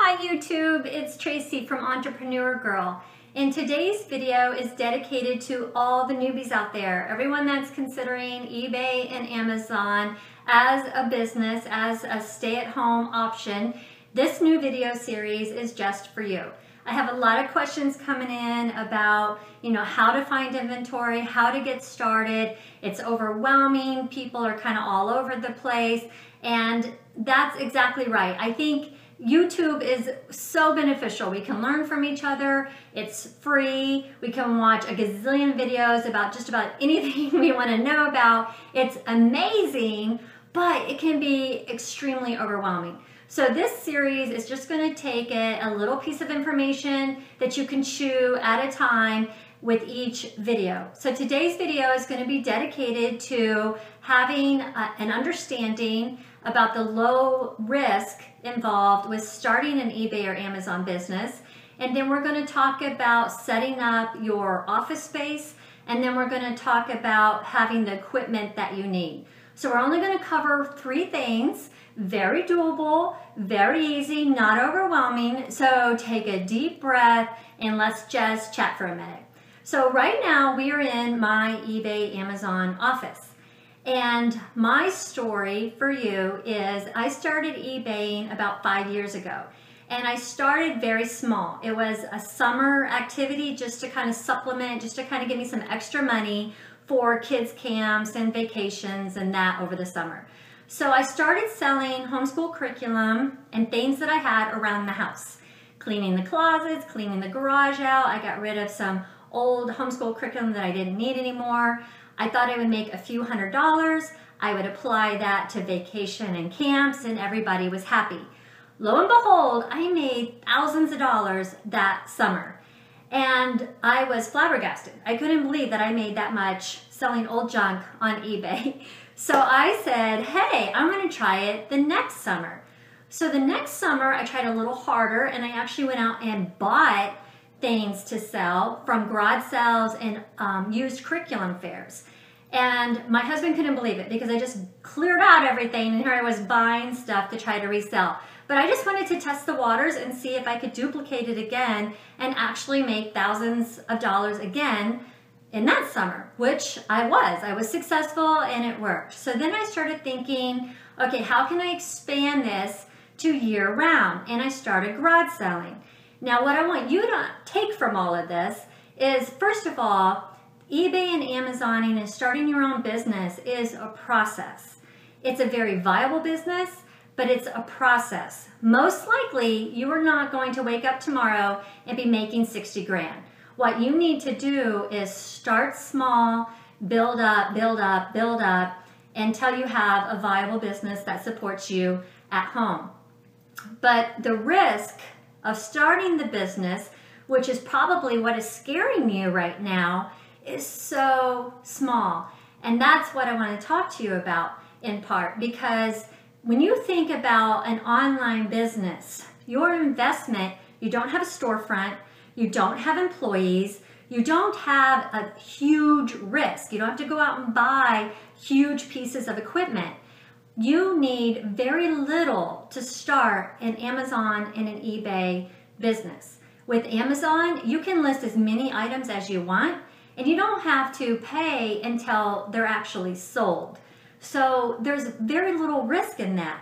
Hi YouTube, it's Tracy from Entrepreneur Girl. And today's video is dedicated to all the newbies out there, everyone that's considering eBay and Amazon as a business, as a stay-at-home option. This new video series is just for you. I have a lot of questions coming in about, you know, how to find inventory, how to get started. It's overwhelming. People are kind of all over the place. And that's exactly right. I think YouTube is so beneficial. We can learn from each other. It's free. We can watch a gazillion videos about just about anything we want to know about. It's amazing, but it can be extremely overwhelming. So this series is just going to take it a little piece of information that you can chew at a time with each video. So today's video is going to be dedicated to having a, an understanding about the low risk involved with starting an eBay or Amazon business. And then we're going to talk about setting up your office space. And then we're going to talk about having the equipment that you need. So we're only going to cover three things. Very doable, very easy, not overwhelming. So take a deep breath and let's just chat for a minute. So right now we are in my eBay Amazon office. And my story for you is I started eBaying about five years ago. And I started very small. It was a summer activity just to kind of supplement, just to kind of give me some extra money for kids camps and vacations and that over the summer. So I started selling homeschool curriculum and things that I had around the house. Cleaning the closets, cleaning the garage out. I got rid of some old homeschool curriculum that I didn't need anymore. I thought I would make a few hundred dollars. I would apply that to vacation and camps and everybody was happy. Lo and behold, I made thousands of dollars that summer. And I was flabbergasted. I couldn't believe that I made that much selling old junk on eBay. So I said, hey, I'm gonna try it the next summer. So the next summer, I tried a little harder and I actually went out and bought things to sell from garage sales and um, used curriculum fairs. And my husband couldn't believe it because I just cleared out everything and here I was buying stuff to try to resell. But I just wanted to test the waters and see if I could duplicate it again and actually make thousands of dollars again in that summer, which I was. I was successful and it worked. So then I started thinking, okay, how can I expand this to year round? And I started garage selling. Now, what I want you to take from all of this is, first of all, eBay and Amazoning and starting your own business is a process. It's a very viable business, but it's a process. Most likely, you are not going to wake up tomorrow and be making 60 grand. What you need to do is start small, build up, build up, build up, until you have a viable business that supports you at home. But the risk of starting the business, which is probably what is scaring you right now, is so small. And that's what I want to talk to you about in part because when you think about an online business, your investment, you don't have a storefront, you don't have employees, you don't have a huge risk. You don't have to go out and buy huge pieces of equipment. You need very little to start an Amazon and an eBay business. With Amazon, you can list as many items as you want and you don't have to pay until they're actually sold. So there's very little risk in that.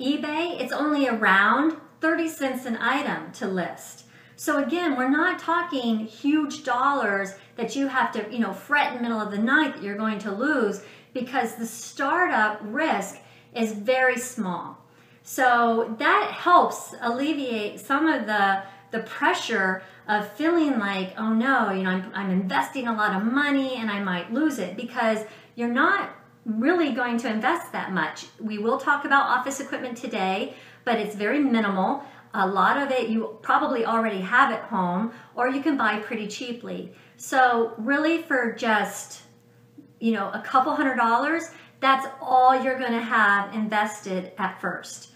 eBay, it's only around 30 cents an item to list. So again, we're not talking huge dollars that you have to, you know, fret in the middle of the night that you're going to lose because the startup risk is very small. So that helps alleviate some of the, the pressure of feeling like, oh no, you know, I'm, I'm investing a lot of money and I might lose it because you're not really going to invest that much. We will talk about office equipment today, but it's very minimal. A lot of it you probably already have at home or you can buy pretty cheaply. So really for just, you know, a couple hundred dollars, that's all you're going to have invested at first.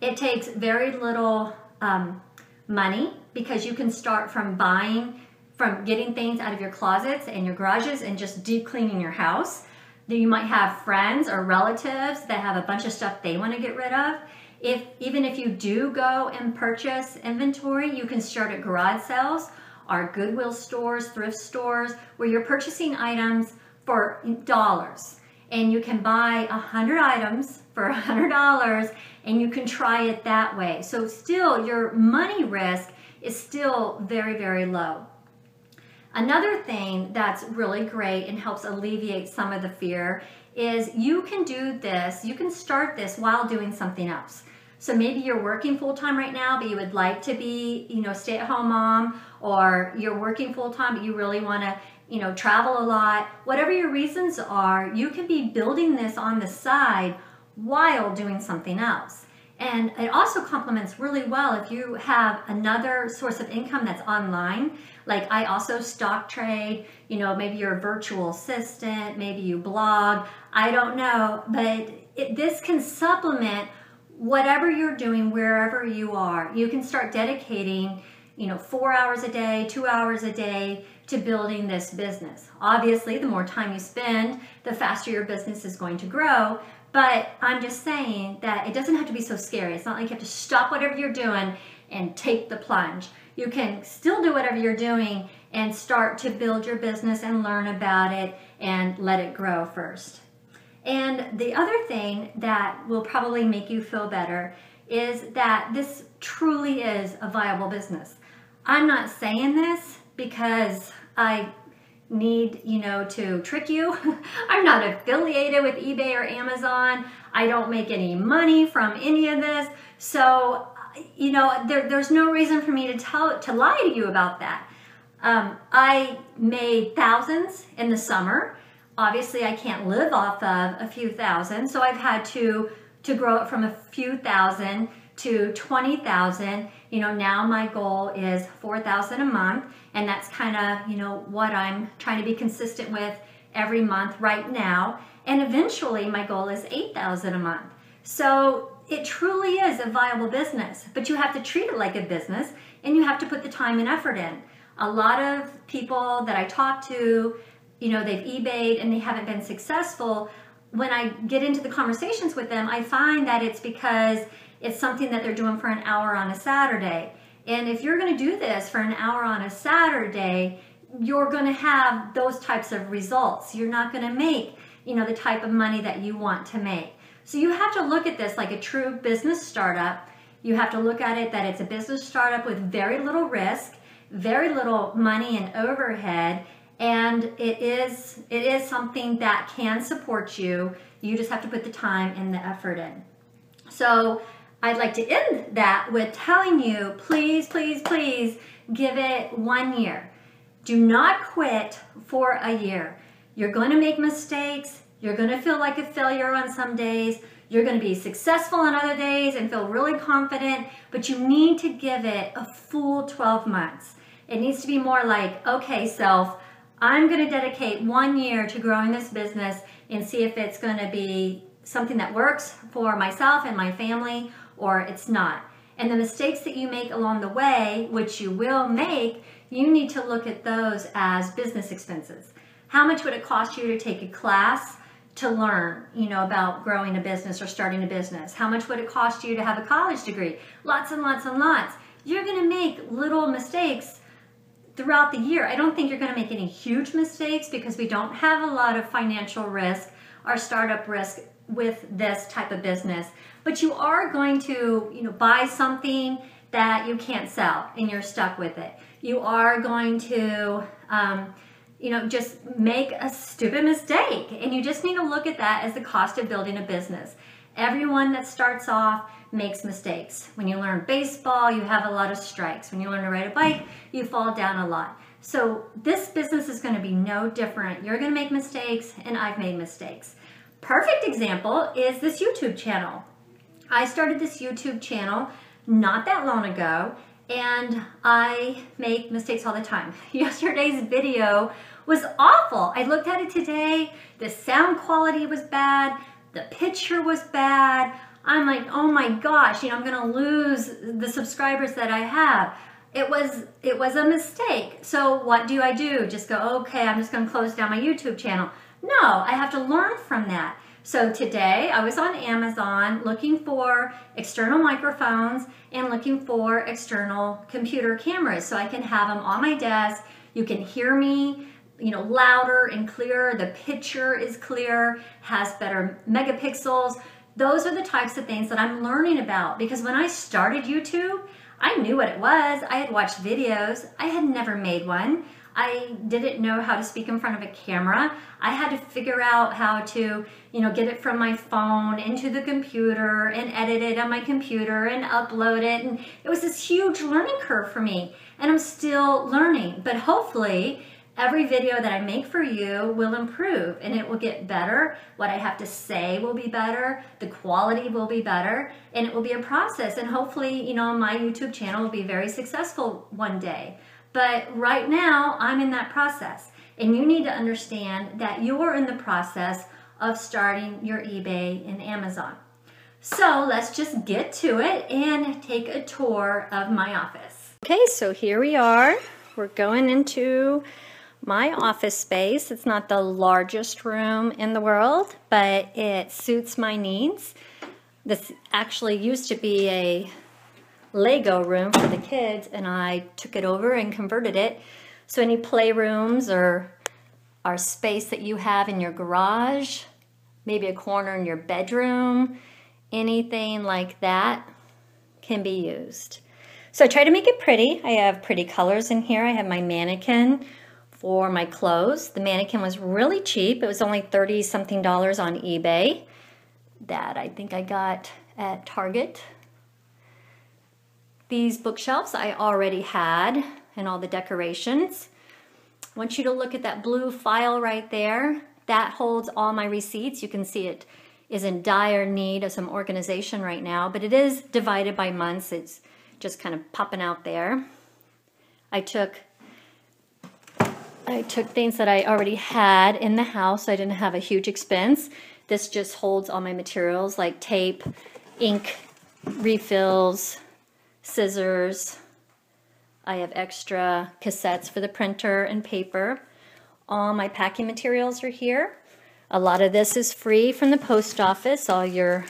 It takes very little um, money because you can start from buying, from getting things out of your closets and your garages and just deep cleaning your house. Then you might have friends or relatives that have a bunch of stuff they want to get rid of. If Even if you do go and purchase inventory, you can start at garage sales or Goodwill stores, thrift stores, where you're purchasing items for dollars. And you can buy a hundred items for a hundred dollars and you can try it that way. So still your money risk is still very, very low. Another thing that's really great and helps alleviate some of the fear is you can do this, you can start this while doing something else. So maybe you're working full time right now, but you would like to be, you know, stay at home mom, or you're working full time, but you really want to, you know, travel a lot. Whatever your reasons are, you can be building this on the side while doing something else. And it also complements really well if you have another source of income that's online. Like I also stock trade, you know, maybe you're a virtual assistant, maybe you blog, I don't know, but it, this can supplement whatever you're doing wherever you are. You can start dedicating, you know, four hours a day, two hours a day to building this business. Obviously, the more time you spend, the faster your business is going to grow. But I'm just saying that it doesn't have to be so scary. It's not like you have to stop whatever you're doing and take the plunge. You can still do whatever you're doing and start to build your business and learn about it and let it grow first. And the other thing that will probably make you feel better is that this truly is a viable business. I'm not saying this because I need, you know, to trick you. I'm not affiliated with eBay or Amazon. I don't make any money from any of this. So, you know, there, there's no reason for me to tell to lie to you about that. Um, I made thousands in the summer. Obviously, I can't live off of a few thousand, so I've had to to grow it from a few thousand to 20,000. You know, now my goal is 4,000 a month and that's kind of, you know, what I'm trying to be consistent with every month right now. And eventually my goal is 8,000 a month. So it truly is a viable business, but you have to treat it like a business and you have to put the time and effort in. A lot of people that I talk to, you know, they've eBayed and they haven't been successful. When I get into the conversations with them, I find that it's because it's something that they're doing for an hour on a Saturday. And if you're going to do this for an hour on a Saturday, you're going to have those types of results. You're not going to make, you know, the type of money that you want to make. So you have to look at this like a true business startup. You have to look at it that it's a business startup with very little risk, very little money and overhead, and it is it is something that can support you. You just have to put the time and the effort in. So I'd like to end that with telling you, please, please, please give it one year. Do not quit for a year. You're going to make mistakes. You're going to feel like a failure on some days. You're going to be successful on other days and feel really confident, but you need to give it a full 12 months. It needs to be more like, okay, self, I'm going to dedicate one year to growing this business and see if it's going to be something that works for myself and my family or it's not. And the mistakes that you make along the way, which you will make, you need to look at those as business expenses. How much would it cost you to take a class to learn, you know, about growing a business or starting a business? How much would it cost you to have a college degree? Lots and lots and lots. You're going to make little mistakes throughout the year. I don't think you're going to make any huge mistakes because we don't have a lot of financial risk or startup risk with this type of business. But you are going to, you know, buy something that you can't sell and you're stuck with it. You are going to, um, you know, just make a stupid mistake. And you just need to look at that as the cost of building a business. Everyone that starts off makes mistakes. When you learn baseball, you have a lot of strikes. When you learn to ride a bike, you fall down a lot. So this business is going to be no different. You're going to make mistakes, and I've made mistakes. Perfect example is this YouTube channel. I started this YouTube channel not that long ago and I make mistakes all the time. Yesterday's video was awful. I looked at it today, the sound quality was bad, the picture was bad. I'm like, oh my gosh, you know, I'm gonna lose the subscribers that I have. It was it was a mistake. So what do I do? Just go, okay, I'm just gonna close down my YouTube channel. No, I have to learn from that. So today I was on Amazon looking for external microphones and looking for external computer cameras so I can have them on my desk. You can hear me you know, louder and clearer. The picture is clear, has better megapixels. Those are the types of things that I'm learning about because when I started YouTube, I knew what it was. I had watched videos. I had never made one. I didn't know how to speak in front of a camera. I had to figure out how to, you know, get it from my phone into the computer and edit it on my computer and upload it. And it was this huge learning curve for me. And I'm still learning. But hopefully, every video that I make for you will improve and it will get better. What I have to say will be better. The quality will be better and it will be a process. And hopefully, you know, my YouTube channel will be very successful one day. But right now, I'm in that process. And you need to understand that you're in the process of starting your eBay and Amazon. So let's just get to it and take a tour of my office. Okay, so here we are. We're going into my office space. It's not the largest room in the world, but it suits my needs. This actually used to be a Lego room for the kids, and I took it over and converted it. So any playrooms or our space that you have in your garage, maybe a corner in your bedroom, anything like that can be used. So I try to make it pretty. I have pretty colors in here. I have my mannequin for my clothes. The mannequin was really cheap. It was only 30 something dollars on eBay. That I think I got at Target. These bookshelves I already had and all the decorations. I want you to look at that blue file right there. That holds all my receipts. You can see it is in dire need of some organization right now, but it is divided by months. It's just kind of popping out there. I took I took things that I already had in the house. So I didn't have a huge expense. This just holds all my materials like tape, ink, refills, scissors. I have extra cassettes for the printer and paper. All my packing materials are here. A lot of this is free from the post office. All your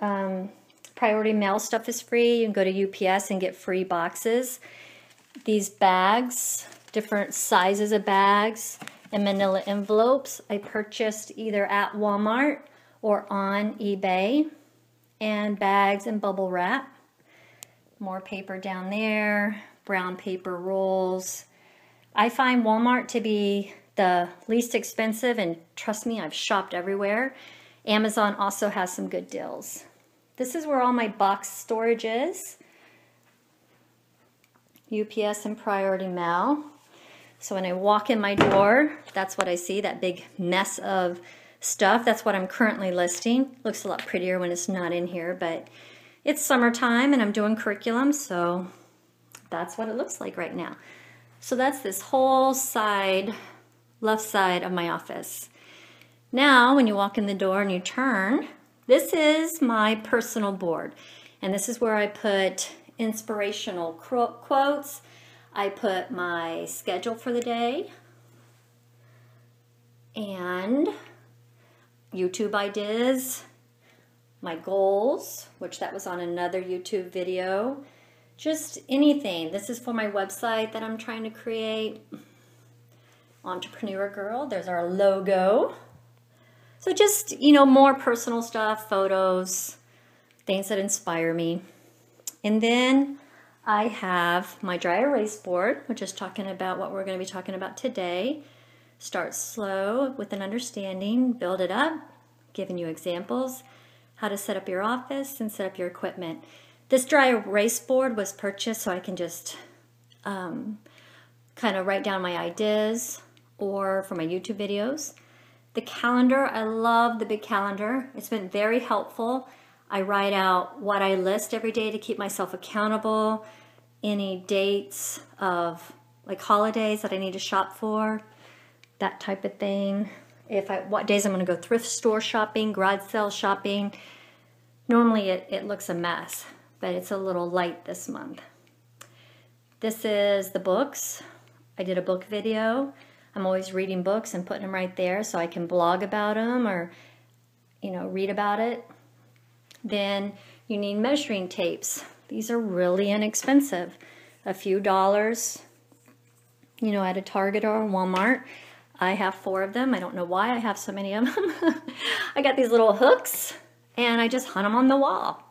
um, priority mail stuff is free. You can go to UPS and get free boxes. These bags different sizes of bags and manila envelopes I purchased either at Walmart or on eBay and bags and bubble wrap. More paper down there, brown paper rolls. I find Walmart to be the least expensive and trust me, I've shopped everywhere. Amazon also has some good deals. This is where all my box storage is. UPS and Priority Mail. So when I walk in my door, that's what I see, that big mess of stuff. That's what I'm currently listing. Looks a lot prettier when it's not in here, but it's summertime and I'm doing curriculum, so that's what it looks like right now. So that's this whole side, left side of my office. Now, when you walk in the door and you turn, this is my personal board. And this is where I put inspirational quotes, I put my schedule for the day and YouTube ideas, my goals, which that was on another YouTube video, just anything. This is for my website that I'm trying to create. Entrepreneur Girl, there's our logo. So just, you know, more personal stuff, photos, things that inspire me. And then I have my dry erase board, which is talking about what we're going to be talking about today. Start slow with an understanding, build it up, giving you examples, how to set up your office and set up your equipment. This dry erase board was purchased so I can just um, kind of write down my ideas or for my YouTube videos. The calendar, I love the big calendar. It's been very helpful I write out what I list every day to keep myself accountable, any dates of like holidays that I need to shop for, that type of thing. If I what days I'm going to go thrift store shopping, garage sale shopping. Normally it, it looks a mess, but it's a little light this month. This is the books. I did a book video. I'm always reading books and putting them right there so I can blog about them or you know, read about it. Then you need measuring tapes. These are really inexpensive. A few dollars, you know, at a Target or a Walmart. I have four of them. I don't know why I have so many of them. I got these little hooks and I just hunt them on the wall.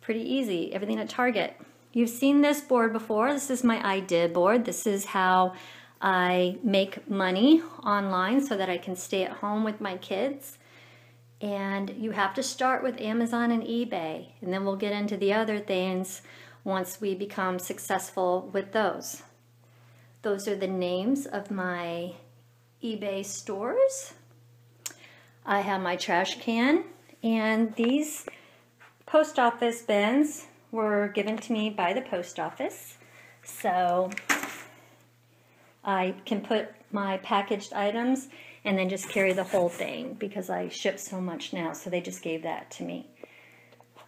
Pretty easy, everything at Target. You've seen this board before. This is my iDid board. This is how I make money online so that I can stay at home with my kids. And you have to start with Amazon and eBay, and then we'll get into the other things once we become successful with those. Those are the names of my eBay stores. I have my trash can, and these post office bins were given to me by the post office. So I can put my packaged items and then just carry the whole thing because I ship so much now. So they just gave that to me.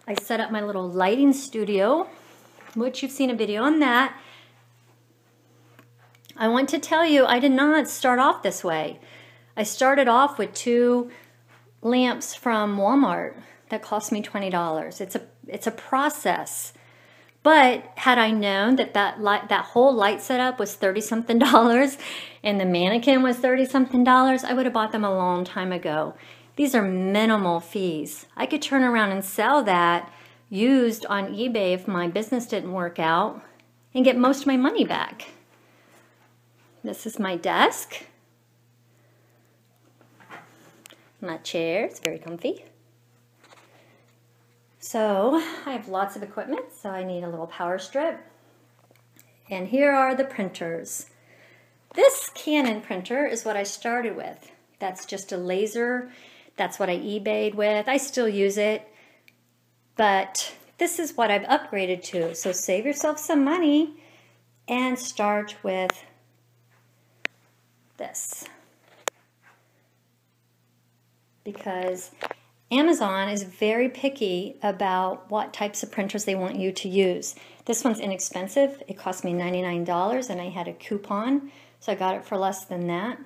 I set up my little lighting studio, which you've seen a video on that. I want to tell you, I did not start off this way. I started off with two lamps from Walmart that cost me $20. It's a, it's a process. But had I known that that, light, that whole light setup was 30 something dollars and the mannequin was 30 something dollars, I would have bought them a long time ago. These are minimal fees. I could turn around and sell that used on eBay if my business didn't work out and get most of my money back. This is my desk. My chair, it's very comfy. So I have lots of equipment, so I need a little power strip. And here are the printers. This Canon printer is what I started with. That's just a laser. That's what I eBayed with. I still use it, but this is what I've upgraded to. So save yourself some money and start with this because Amazon is very picky about what types of printers they want you to use. This one's inexpensive. It cost me $99 and I had a coupon, so I got it for less than that.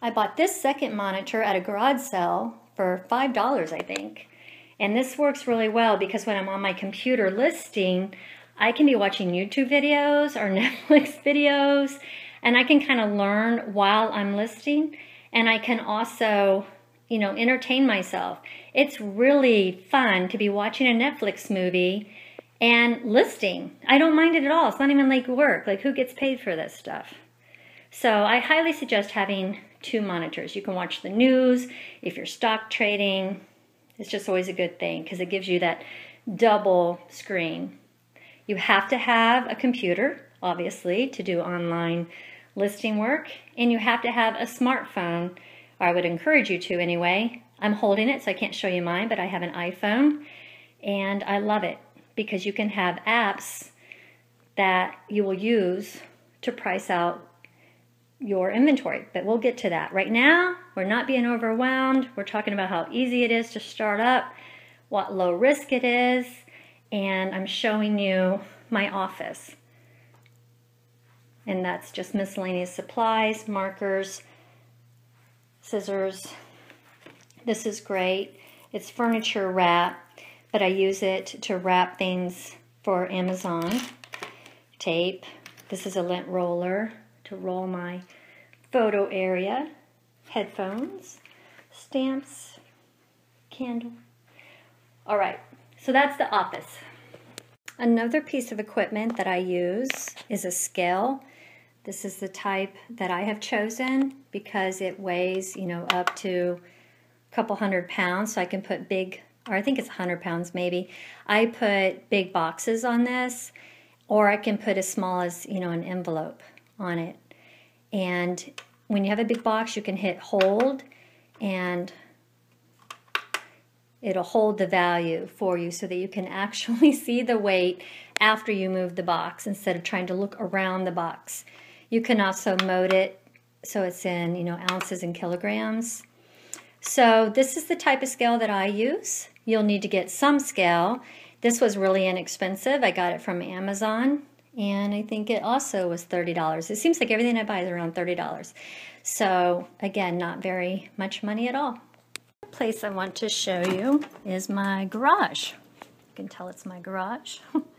I bought this second monitor at a garage sale for $5, I think. And this works really well because when I'm on my computer listing, I can be watching YouTube videos or Netflix videos and I can kind of learn while I'm listing and I can also, you know, entertain myself. It's really fun to be watching a Netflix movie and listing. I don't mind it at all. It's not even like work. Like who gets paid for this stuff? So I highly suggest having two monitors. You can watch the news if you're stock trading. It's just always a good thing because it gives you that double screen. You have to have a computer, obviously, to do online listing work, and you have to have a smartphone, or I would encourage you to anyway. I'm holding it, so I can't show you mine, but I have an iPhone, and I love it because you can have apps that you will use to price out your inventory, but we'll get to that. Right now, we're not being overwhelmed. We're talking about how easy it is to start up, what low risk it is, and I'm showing you my office and that's just miscellaneous supplies, markers, scissors. This is great. It's furniture wrap, but I use it to wrap things for Amazon. Tape. This is a lint roller to roll my photo area. Headphones, stamps, candle. All right, so that's the office. Another piece of equipment that I use is a scale. This is the type that I have chosen because it weighs, you know, up to a couple hundred pounds. So I can put big, or I think it's 100 pounds maybe. I put big boxes on this, or I can put as small as, you know, an envelope on it. And when you have a big box, you can hit hold and it'll hold the value for you so that you can actually see the weight after you move the box instead of trying to look around the box. You can also mode it so it's in, you know, ounces and kilograms. So this is the type of scale that I use. You'll need to get some scale. This was really inexpensive. I got it from Amazon and I think it also was $30. It seems like everything I buy is around $30. So again, not very much money at all. The place I want to show you is my garage. You can tell it's my garage.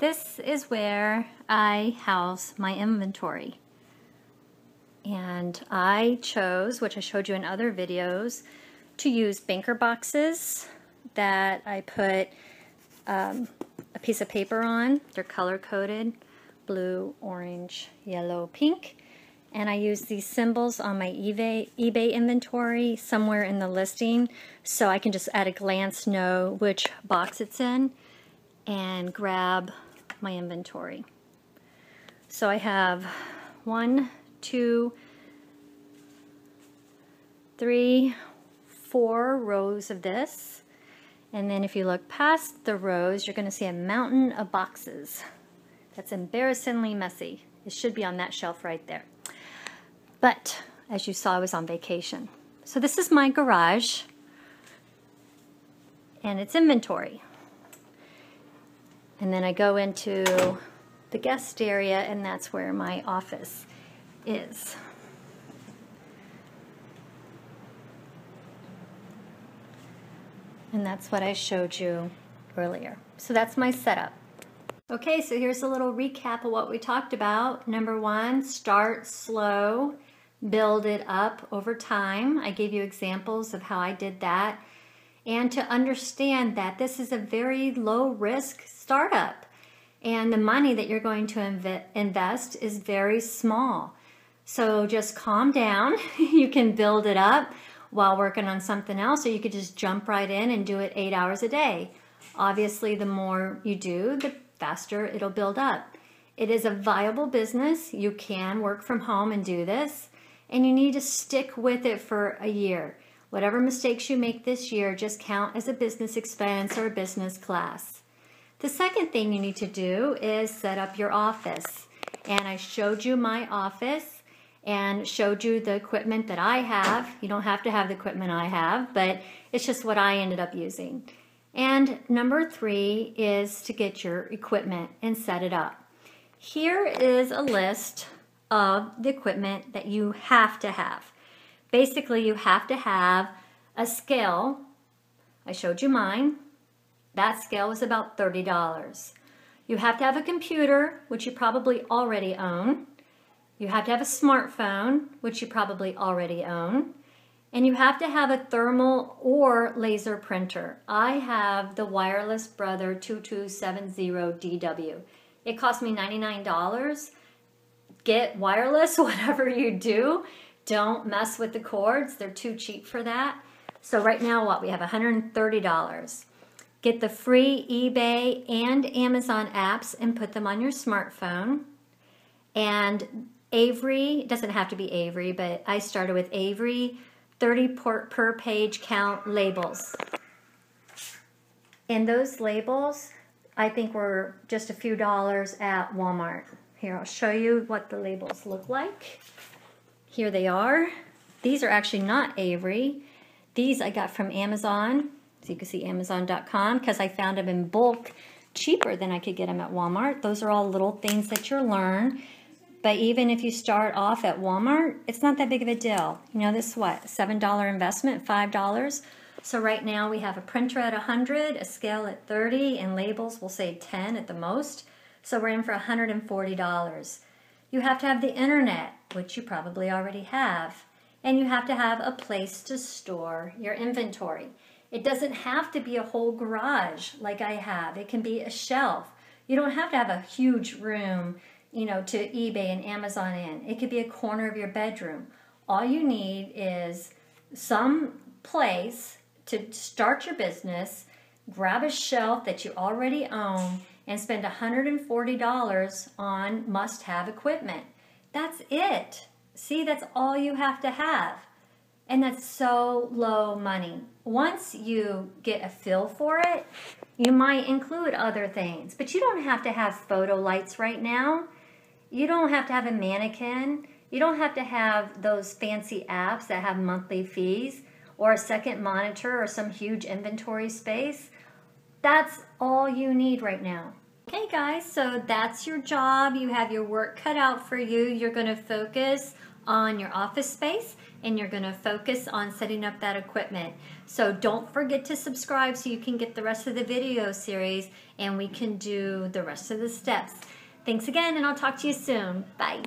this is where I house my inventory. And I chose, which I showed you in other videos, to use banker boxes that I put um, a piece of paper on. They're color coded, blue, orange, yellow, pink. And I use these symbols on my eBay, eBay inventory somewhere in the listing so I can just at a glance know which box it's in and grab my inventory. So I have one, two, three, four rows of this. And then if you look past the rows, you're going to see a mountain of boxes. That's embarrassingly messy. It should be on that shelf right there. But as you saw, I was on vacation. So this is my garage and it's inventory. And then I go into the guest area and that's where my office is. And that's what I showed you earlier. So that's my setup. Okay, so here's a little recap of what we talked about. Number one, start slow, build it up over time. I gave you examples of how I did that. And to understand that this is a very low risk startup and the money that you're going to inv invest is very small. So just calm down. you can build it up while working on something else, or you could just jump right in and do it eight hours a day. Obviously, the more you do, the faster it'll build up. It is a viable business. You can work from home and do this, and you need to stick with it for a year. Whatever mistakes you make this year, just count as a business expense or a business class. The second thing you need to do is set up your office. And I showed you my office and showed you the equipment that I have. You don't have to have the equipment I have, but it's just what I ended up using. And number three is to get your equipment and set it up. Here is a list of the equipment that you have to have. Basically, you have to have a scale. I showed you mine. That scale was about $30. You have to have a computer, which you probably already own. You have to have a smartphone, which you probably already own. And you have to have a thermal or laser printer. I have the Wireless Brother 2270DW. It cost me $99. Get wireless, whatever you do. Don't mess with the cords. They're too cheap for that. So right now, what? We have $130. Get the free eBay and Amazon apps and put them on your smartphone. And Avery, doesn't have to be Avery, but I started with Avery 30 per, per page count labels. And those labels, I think were just a few dollars at Walmart. Here, I'll show you what the labels look like. Here they are. These are actually not Avery. These I got from Amazon. So you can see Amazon.com because I found them in bulk cheaper than I could get them at Walmart. Those are all little things that you'll learn. But even if you start off at Walmart, it's not that big of a deal. You know, this what, $7 investment, $5? So right now we have a printer at 100, a scale at 30, and labels will say 10 at the most. So we're in for $140. You have to have the internet, which you probably already have. And you have to have a place to store your inventory. It doesn't have to be a whole garage like I have. It can be a shelf. You don't have to have a huge room you know, to eBay and Amazon in. It could be a corner of your bedroom. All you need is some place to start your business, grab a shelf that you already own, and spend $140 on must have equipment. That's it. See, that's all you have to have. And that's so low money. Once you get a feel for it, you might include other things, but you don't have to have photo lights right now. You don't have to have a mannequin. You don't have to have those fancy apps that have monthly fees or a second monitor or some huge inventory space. That's all you need right now. Okay guys, so that's your job. You have your work cut out for you. You're gonna focus on your office space. and you're going to focus on setting up that equipment. So don't forget to subscribe so you can get the rest of the video series and we can do the rest of the steps. Thanks again and I'll talk to you soon. Bye.